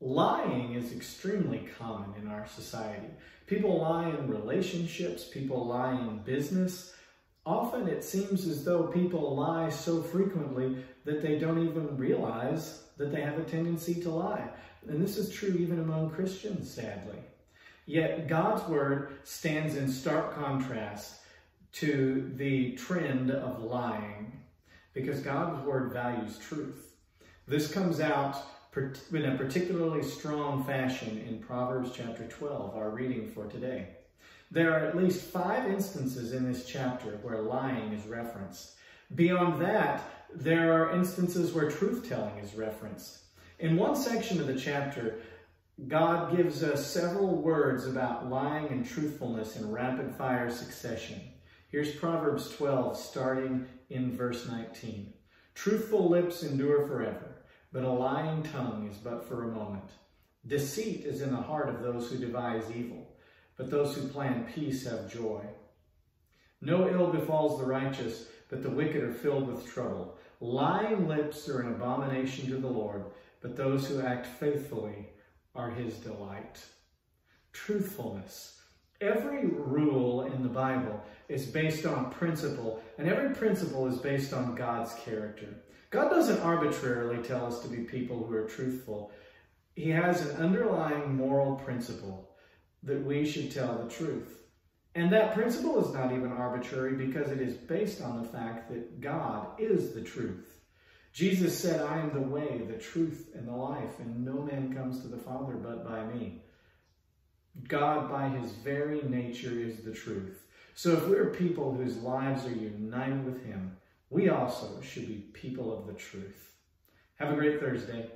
Lying is extremely common in our society. People lie in relationships, people lie in business. Often it seems as though people lie so frequently that they don't even realize that they have a tendency to lie. And this is true even among Christians, sadly. Yet God's word stands in stark contrast to the trend of lying because God's word values truth. This comes out in a particularly strong fashion in Proverbs chapter 12, our reading for today. There are at least five instances in this chapter where lying is referenced. Beyond that, there are instances where truth-telling is referenced. In one section of the chapter, God gives us several words about lying and truthfulness in rapid-fire succession. Here's Proverbs 12, starting in verse 19. Truthful lips endure forever but a lying tongue is but for a moment. Deceit is in the heart of those who devise evil, but those who plan peace have joy. No ill befalls the righteous, but the wicked are filled with trouble. Lying lips are an abomination to the Lord, but those who act faithfully are his delight. Truthfulness. Every rule in the Bible is based on principle, and every principle is based on God's character. God doesn't arbitrarily tell us to be people who are truthful. He has an underlying moral principle that we should tell the truth. And that principle is not even arbitrary because it is based on the fact that God is the truth. Jesus said, I am the way, the truth, and the life, and no man comes to the Father but by me. God, by his very nature, is the truth. So if we're people whose lives are united with him, we also should be people of the truth. Have a great Thursday.